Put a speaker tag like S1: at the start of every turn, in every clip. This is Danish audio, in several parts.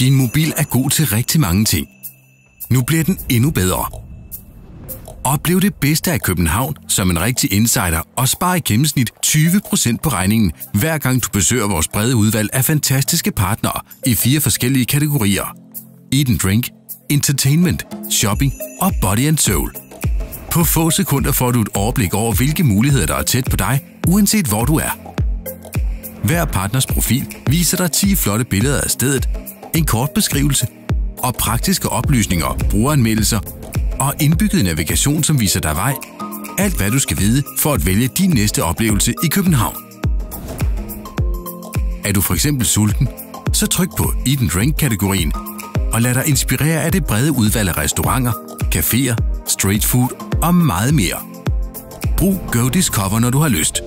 S1: Din mobil er god til rigtig mange ting. Nu bliver den endnu bedre. Oplev det bedste af København som en rigtig insider og spar i gennemsnit 20% på regningen, hver gang du besøger vores brede udvalg af fantastiske partnere i fire forskellige kategorier. Eat and Drink, Entertainment, Shopping og Body and Soul. På få sekunder får du et overblik over, hvilke muligheder der er tæt på dig, uanset hvor du er. Hver partners profil viser dig 10 flotte billeder af stedet, en kort beskrivelse og praktiske oplysninger, brugeranmeldelser og indbygget navigation, som viser dig vej. Alt hvad du skal vide for at vælge din næste oplevelse i København. Er du for eksempel sulten, så tryk på Eat and Drink-kategorien og lad dig inspirere af det brede udvalg af restauranter, caféer, street food og meget mere. Brug Go Discover, når du har lyst.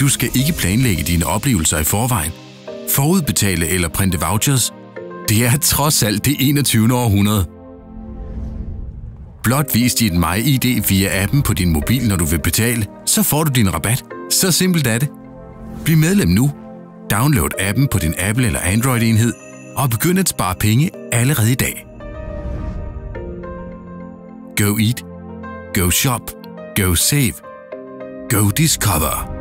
S1: Du skal ikke planlægge dine oplevelser i forvejen, forudbetale eller printe vouchers. Det er trods alt det 21. århundrede. Blot vis dit MyID via appen på din mobil, når du vil betale, så får du din rabat. Så simpelt er det. Bliv medlem nu. Download appen på din Apple eller Android-enhed og begynd at spare penge allerede i dag. Go Eat. Go Shop. Go Save. Go Discover.